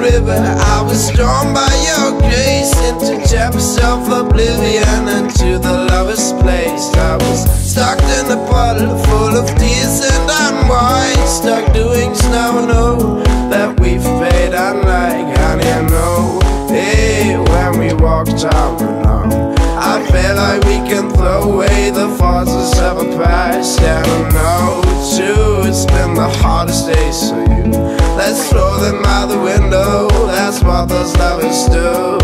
river. I was drawn by your grace Into depths of oblivion Into the lover's place. I was stuck in a puddle full of tears And I'm wide stuck doing snow. Know that we've paid unlike Honey, I know Hey, when we walked out alone I feel like we can throw away the forces of a past. And I know, too, it's been the hardest days for you. Let's throw them out the window do